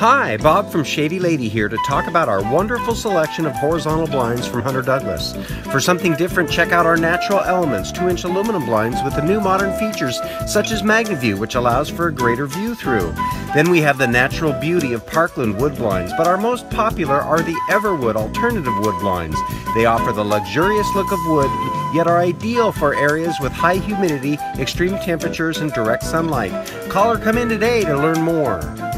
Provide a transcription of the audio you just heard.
Hi, Bob from Shady Lady here to talk about our wonderful selection of horizontal blinds from Hunter Douglas. For something different, check out our Natural Elements 2 inch aluminum blinds with the new modern features such as MagnaView, which allows for a greater view through. Then we have the natural beauty of Parkland wood blinds, but our most popular are the Everwood alternative wood blinds. They offer the luxurious look of wood, yet are ideal for areas with high humidity, extreme temperatures, and direct sunlight. Call or come in today to learn more.